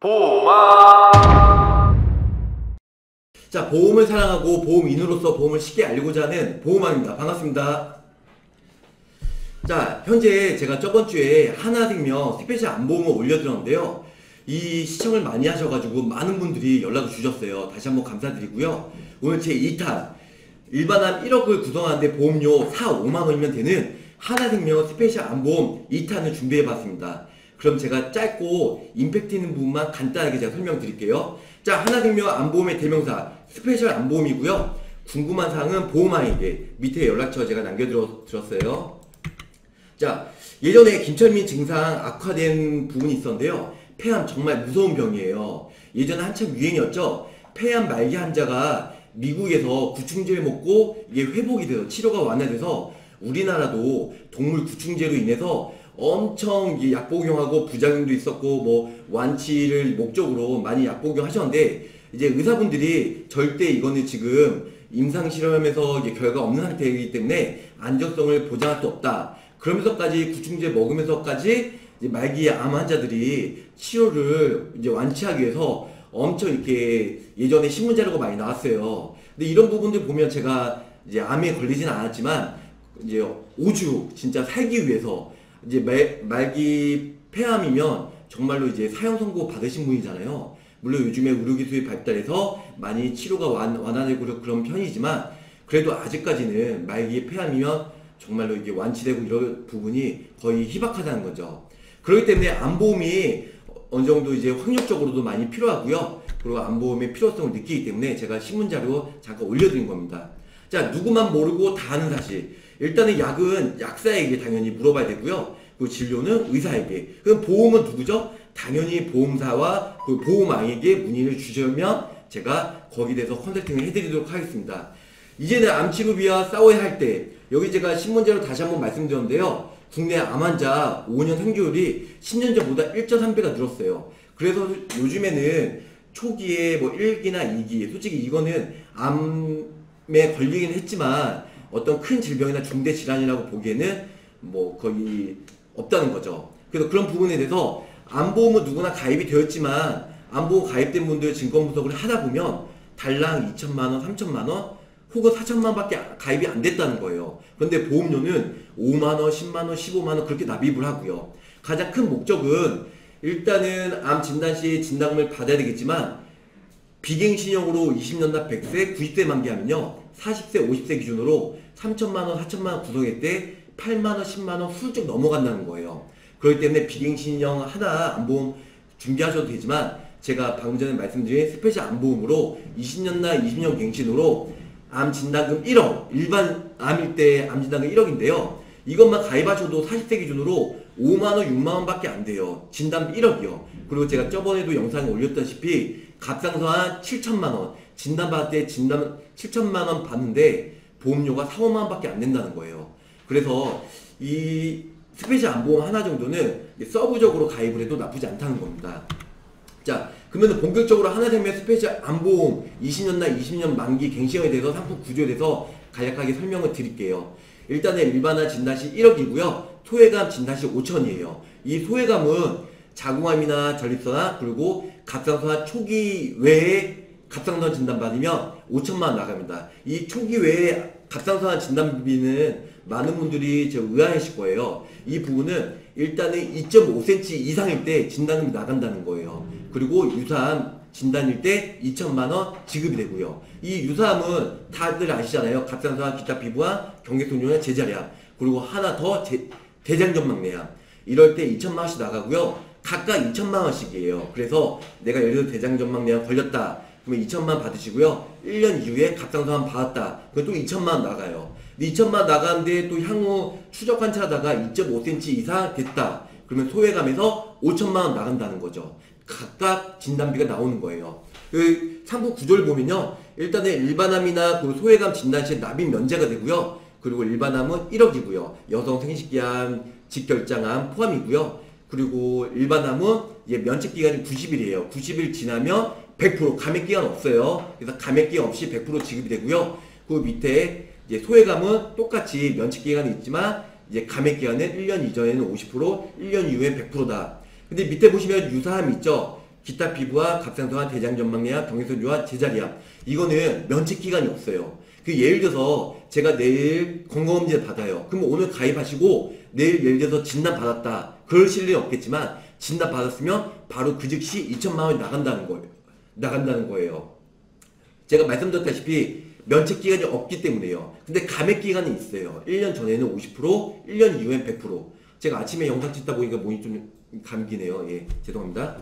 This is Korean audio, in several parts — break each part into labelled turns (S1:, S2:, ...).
S1: 보마
S2: 자, 보험을 사랑하고 보험인으로서 보험을 쉽게 알고자 하는 보험왕입니다. 반갑습니다. 자, 현재 제가 저번 주에 하나생명 스페셜 암보험을 올려드렸는데요. 이 시청을 많이 하셔가지고 많은 분들이 연락을 주셨어요. 다시 한번 감사드리고요. 오늘 제 2탄 일반암 1억을 구성하는데 보험료 4, 5만원이면 되는 하나생명 스페셜 암보험 2탄을 준비해봤습니다. 그럼 제가 짧고 임팩트 있는 부분만 간단하게 제가 설명드릴게요. 자, 하나생명 암보험의 대명사 스페셜 암보험이고요. 궁금한 사항은 보험왕에게 밑에 연락처 제가 남겨드렸어요. 자, 예전에 김철민 증상 악화된 부분이 있었는데요. 폐암 정말 무서운 병이에요. 예전에 한참 유행이었죠. 폐암 말기 환자가 미국에서 구충제를 먹고 이게 회복이 돼서 치료가 완화돼서 우리나라도 동물 구충제로 인해서 엄청 약복용하고 부작용도 있었고 뭐 완치를 목적으로 많이 약복용하셨는데 이제 의사분들이 절대 이거는 지금 임상 실험에서 이제 결과 없는 상태이기 때문에 안정성을 보장할 수 없다. 그러면서까지 구충제 먹으면서까지 말기 암 환자들이 치료를 이제 완치하기 위해서 엄청 이렇게 예전에 신문 자료가 많이 나왔어요. 근데 이런 부분들 보면 제가 이제 암에 걸리진 않았지만 이제 오죽 진짜 살기 위해서 이제 말, 말기 폐암이면 정말로 이제 사형 선고 받으신 분이잖아요. 물론 요즘에 의료기술이 발달해서 많이 치료가 완, 완화되고 그런 편이지만 그래도 아직까지는 말기 폐암이면 정말로 이게 완치되고 이런 부분이 거의 희박하다는 거죠. 그렇기 때문에 안보험이 어느 정도 이제 확률적으로도 많이 필요하고요. 그리고 안보험의 필요성을 느끼기 때문에 제가 신문자료 잠깐 올려드린 겁니다. 자, 누구만 모르고 다 아는 사실. 일단은 약은 약사에게 당연히 물어봐야 되고요. 그 진료는 의사에게. 그럼 보험은 누구죠? 당연히 보험사와 그 보험왕에게 문의를 주시면 제가 거기에 대해서 컨설팅을 해드리도록 하겠습니다. 이제는 암치료비와 싸워야 할 때, 여기 제가 신문제로 다시 한번 말씀드렸는데요. 국내 암 환자 5년 생존율이 10년 전보다 1.3배가 늘었어요. 그래서 요즘에는 초기에 뭐 1기나 2기, 솔직히 이거는 암 에 걸리긴 했지만 어떤 큰 질병이나 중대 질환이라고 보기에는 뭐 거의 없다는 거죠. 그래서 그런 부분에 대해서 암보험은 누구나 가입이 되었지만 암보험 가입된 분들 증권 분석을 하다 보면 달랑 2천만 원, 3천만 원 혹은 4천만 원밖에 가입이 안 됐다는 거예요. 그런데 보험료는 5만 원, 10만 원, 15만 원 그렇게 납입을 하고요. 가장 큰 목적은 일단은 암 진단 시 진단금을 받아야 되겠지만 비갱신형으로 20년 납 100세, 90세 만기하면요. 40세, 50세 기준으로 3천만 원, 4천만 원 구성할 때 8만 원, 10만 원 훌쩍 넘어간다는 거예요. 그렇기 때문에 비갱신형 하나 암보험 준비하셔도 되지만 제가 방금 전에 말씀드린 스페셜 암보험으로 20년 납 20년 갱신으로 암 진단금 1억 일반 암일 때 암 진단금 1억인데요. 이것만 가입하셔도 40세 기준으로 5만원, 6만원 밖에 안 돼요. 진단비 1억이요. 그리고 제가 저번에도 영상에 올렸다시피 갑상선 7천만 원, 진단받을 때 진단 7천만 원 받는데 보험료가 4, 5만 원밖에 안 된다는 거예요. 그래서 이 스페셜 암보험 하나 정도는 서브적으로 가입을 해도 나쁘지 않다는 겁니다. 자, 그러면 본격적으로 하나생명 스페셜 암보험 20년납 20년 만기 갱신에 대해서 상품 구조에 대해서 간략하게 설명을 드릴게요. 일단은 일반화 진단시 1억이고요. 소외감 진단시 5천이에요. 이 소외감은 자궁암이나 전립선암 그리고 갑상선 초기 외에 갑상선 진단 받으면 5천만 원 나갑니다. 이 초기 외에 갑상선 진단비는 많은 분들이 저 의아하실 거예요. 이 부분은 일단은 2.5cm 이상일 때 진단금이 나간다는 거예요. 그리고 유사암 진단일 때 2천만 원 지급이 되고요. 이 유사암은 다들 아시잖아요. 갑상선, 기타 피부암, 경계통뇨나 제자리암 그리고 하나 더 제, 대장전막내암 이럴 때 2천만 원씩 나가고요. 각각 2천만 원씩이에요. 그래서 내가 예를 들어 대장전막내암 걸렸다. 그러면 2천만 원 받으시고요. 1년 이후에 갑상선 받았다. 그럼 또 2천만 원 나가요. 2천만 원 나가는데 또 향후 추적 관찰하다가 2.5cm 이상 됐다. 그러면 소외감에서 5천만 원 나간다는 거죠. 각각 진단비가 나오는 거예요. 그 상품 구조를 보면요. 일단은 일반암이나 그 소외감 진단 시에 납입 면제가 되고요. 그리고 일반암은 1억이고요. 여성 생식기암, 직결장암 포함이고요. 그리고 일반암은 예, 면책 기간이 90일이에요. 90일 지나면 100% 감액 기간 없어요. 그래서 감액 기간 없이 100% 지급이 되고요. 그 밑에 이제 소외감은 똑같이 면책 기간이 있지만 이제 감액 기간은 1년 이전에는 50%, 1년 이후에 100%다. 근데 밑에 보시면 유사암 있죠? 기타 피부와 갑상선암, 대장 전망내암, 경색선유와 제자리암 이거는 면책 기간이 없어요. 그 예를 들어서 제가 내일 건강검진 받아요. 그럼 오늘 가입하시고 내일 예를 들어서 진단 받았다. 그러실 일은 없겠지만 진단 받았으면 바로 그 즉시 2천만 원이 나간다는 거예요. 나간다는 거예요. 제가 말씀드렸다시피 면책 기간이 없기 때문에요. 근데 감액 기간이 있어요. 1년 전에는 50%, 1년 이후엔 100%. 제가 아침에 영상 찍다 보니까 몸이 좀 감기네요. 예, 죄송합니다.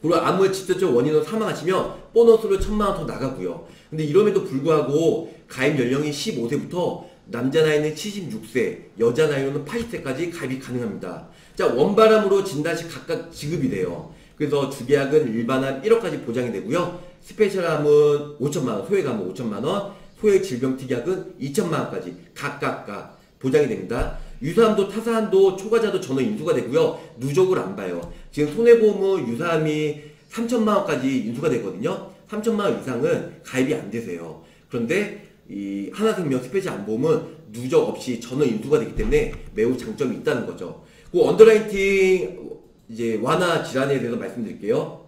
S2: 그리고 암의 직접적 원인으로 사망하시면 보너스로 천만 원 더 나가고요. 근데 이럼에도 불구하고 가입 연령이 15세부터 남자 나이는 76세, 여자 나이로는 80세까지 가입이 가능합니다. 자, 원발암으로 진단시 각각 지급이 돼요. 그래서 주계약은 일반암 1억까지 보장이 되고요. 스페셜암은 5천만 원, 소액암은 5천만 원, 소액 질병 특약은 2천만 원까지 각각각 보장이 됩니다. 유사암도 타사암도 초과자도 전원 인수가 되고요. 누적을 안 봐요. 지금 손해보험은 유사암이 3천만 원까지 인수가 되거든요. 3천만 원 이상은 가입이 안 되세요. 그런데 이 하나생명 스페셜 암보험은 누적 없이 전원 인수가 되기 때문에 매우 장점이 있다는 거죠. 그 underwriting 이제 완화 질환에 대해서 말씀드릴게요.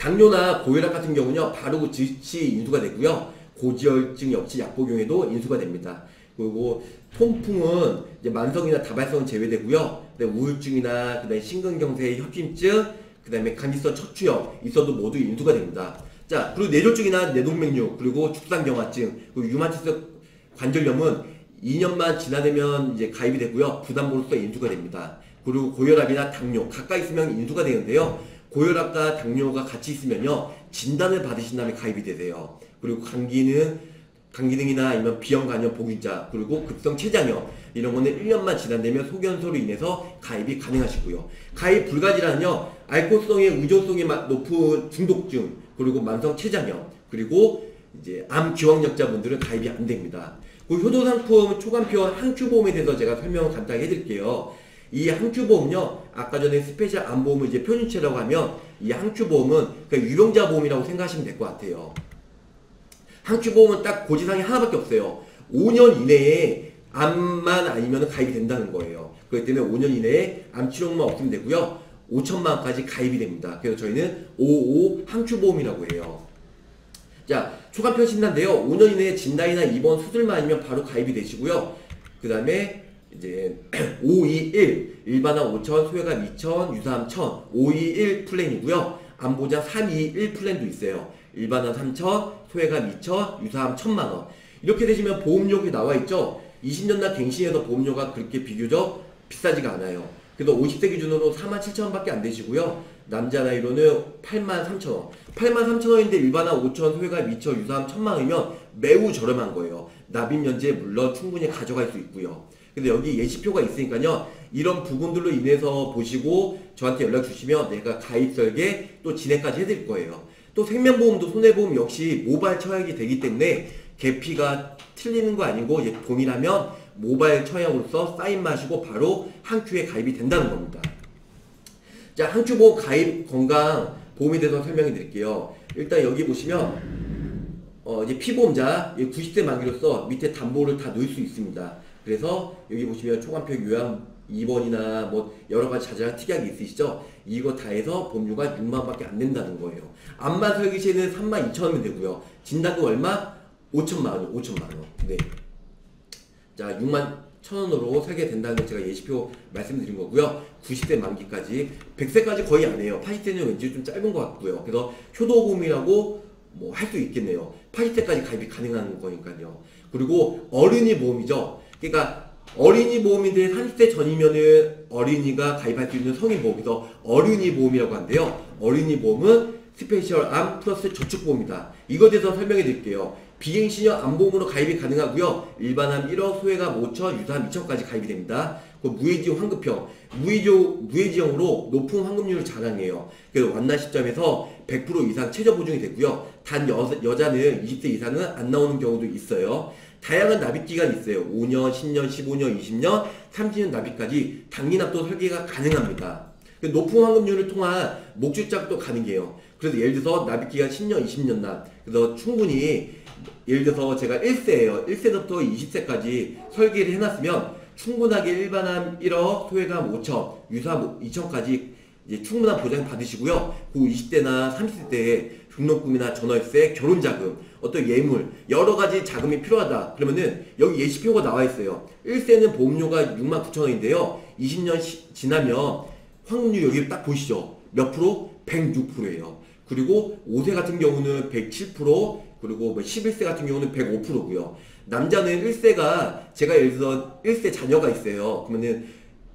S2: 당뇨나 고혈압 같은 경우는요 바로 즉시 인수가 되고요 고지혈증이 없이 약 복용에도 인수가 됩니다 그리고 통풍은 이제 만성이나 다발성은 제외되고요 우울증이나 그다음에 심근경색 협심증 그다음에 강직성 척추염 있어도 모두 인수가 됩니다 자 그리고 뇌졸중이나 뇌동맥류 그리고 측삭경화증 그리고 류마티스 관절염은 2년만 지나되면 이제 가입이 되고요. 부담보로서 인수가 됩니다. 그리고 고혈압이나 당뇨 가까이 있으면 인수가 되는데요. 고혈압과 당뇨가 같이 있으면요. 진단을 받으신 다음에 가입이 되세요. 그리고 감기는 감기등이나 아니면 비형 간염 보균자 그리고 급성 췌장염 이런 거는 1년만 지난되면 소견소로 인해서 가입이 가능하시고요. 가입 불가질환은요. 알코올성의 의존성이 마- 높은 중독증 그리고 만성 췌장염 그리고 이제 암 기왕력자분들은 가입이 안 됩니다. 그 효도 상품 초간편 항큐보험에 대해서 제가 설명을 간단히 해드릴게요. 이 항큐보험은요, 아까 전에 스페셜 암보험을 이제 표준체라고 하면 이 항큐보험은 그냥 유병자 보험이라고 생각하시면 될 것 같아요. 항큐보험은 딱 고지사항이 하나밖에 없어요. 5년 이내에 암만 아니면 가입이 된다는 거예요. 그렇기 때문에 5년 이내에 암 치료만 없으면 되고요. 5천만 원까지 가입이 됩니다. 그래서 저희는 55 항큐보험이라고 해요. 자, 초간편 진단인데요. 5년 이내에 진단이나 입원 수술만 아니면 바로 가입이 되시고요. 그 다음에 이제 521 일반암 5천, 소외감 2천, 유사암 1000, 521 플랜이고요. 암보장 321 플랜도 있어요. 일반암 3천, 소외감 2천, 유사암 1000만 원. 이렇게 되시면 보험료가 나와 있죠. 20년나 갱신해서 보험료가 그렇게 비교적 비싸지가 않아요. 그래서 50세 기준으로 4만 7천 원밖에 안 되시고요. 남자 나이로는 8만 3천 원. 8만 3천 원인데 일반암 5천, 소외감 2천, 유사암 1000만 원이면 매우 저렴한 거예요. 납입 면제 물론 충분히 가져갈 수 있고요. 근데 여기 예시표가 있으니까요. 이런 부분들로 인해서 보시고 저한테 연락 주시면 내가 가입 설계 또 진행까지 해드릴 거예요. 또 생명보험도 손해보험 역시 모바일 처약이 되기 때문에 계피가 틀리는 거 아니고 동일하면 모바일 처약으로서 사인 마시고 바로 한 큐에 가입이 된다는 겁니다. 자, 한큐보험 가입 건강 보험에 대해서 설명해 드릴게요. 일단 여기 보시면 어, 이제 피보험자 90세 만기로서 밑에 담보를 다 넣을 수 있습니다. 그래서 여기 보시면 초간표 요양 2번이나 뭐 여러 가지 자잘한 특약이 있으시죠? 이거 다 해서 보험료가 6만 원밖에 안 된다는 거예요. 암만 설계 시에는 3만 2천 원이면 되고요. 진단금 얼마? 5천만 원, 5천만 원. 네. 자, 6만 천 원으로 설계된다는 걸 제가 예시표 말씀드린 거고요. 90세 만기까지 100세까지 거의 안 해요. 80세는 왠지 좀 짧은 것 같고요. 그래서 효도보험이라고 뭐 할 수 있겠네요. 80세까지 가입이 가능한 거니까요. 그리고 어린이 보험이죠. 그러니까 어린이 보험인데 30세 전이면은 어린이가 가입할 수 있는 성인 보험에서 어린이 보험이라고 하는데요. 어린이 보험은 스페셜 암 플러스 저축보험이다. 이거에 대해서 설명해 드릴게요. 비갱신형 암보험으로 가입이 가능하고요. 일반암 1억, 소액암 5천, 유사암 2천까지 가입이 됩니다. 그 무해지용 환급형, 무해지용, 무해지형으로 높은 환급률을 자랑해요. 그래서 완납 시점에서 100% 이상 최저 보증이 되고요. 단 여, 여자는 20세 이상은 안 나오는 경우도 있어요. 다양한 납입 기간이 있어요. 5년, 10년, 15년, 20년, 30년 납입까지 당리납도 설계가 가능합니다. 그 높은 환급률을 통한 목줄작도 가능해요. 그래서 예를 들어서 납입 기간 10년, 20년 납. 그래서 충분히 예를 들어서 제가 1세예요. 1세부터 20세까지 설계를 해놨으면 충분하게 일반암 1억, 소외감 5천, 유사암 2천까지 이제 충분한 보장 받으시고요. 그 20대나 30대 때 등록금이나 전월세, 결혼자금, 어떤 예물, 여러 가지 자금이 필요하다. 그러면은 여기 예시표가 나와 있어요. 1세는 보험료가 6만 9천 원인데요. 20년 시- 지나면 확률 여기 딱 보시죠. 몇 프로? 106%예요. 그리고 5세 같은 경우는 107%, 그리고 뭐 11세 같은 경우는 105%고요. 남자는 1세가 제가 예를 들어서 1세 자녀가 있어요. 그러면은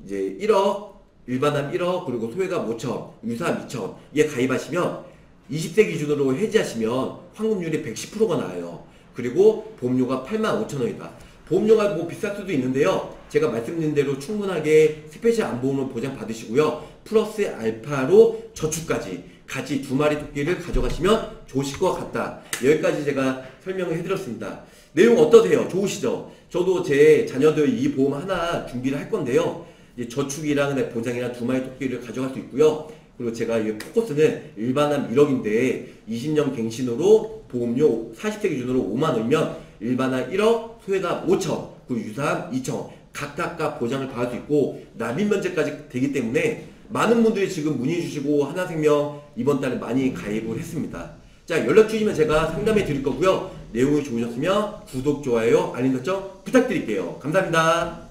S2: 이제 1억, 일반암 1억, 그리고 소액암 5천, 유사암 2천, 얘 가입하시면 20세 기준으로 해지하시면 환급률이 110%가 나와요. 그리고 보험료가 8만 5천 원이다. 보험료가 뭐 비쌀 수도 있는데요. 제가 말씀드린 대로 충분하게 스페셜 암보험을 보장 받으시고요. 플러스 알파로 저축까지 같이 두 마리 토끼를 가져가시면 좋으실 것 같다. 여기까지 제가 설명을 해드렸습니다. 내용 어떠세요? 좋으시죠? 저도 제 자녀들 이 보험 하나 준비를 할 건데요. 저축이랑 내 보장이랑 두 마리 토끼를 가져갈 수 있고요. 그리고 제가 이 포커스는 일반암 1억인데 20년 갱신으로 보험료 40세 기준으로 5만 원이면 일반암 1억, 소외가 5천, 그리고 유사암 2천 각각각 보장을 받을 수 있고 납입 면제까지 되기 때문에 많은 분들이 지금 문의 주시고 하나생명 이번 달에 많이 가입을 했습니다. 자 연락 주시면 제가 상담해 드릴 거고요. 내용이 좋으셨으면 구독, 좋아요, 알림 설정 부탁드릴게요. 감사합니다.